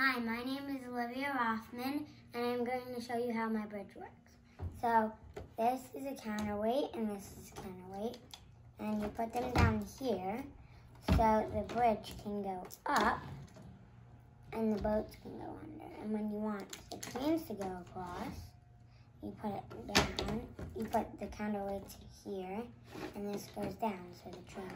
Hi, my name is Olivia Rothman, and I'm going to show you how my bridge works. So, this is a counterweight, and this is a counterweight, and you put them down here, so the bridge can go up, and the boats can go under. And when you want the trains to go across, you put it down, you put the counterweight here, and this goes down, so the train.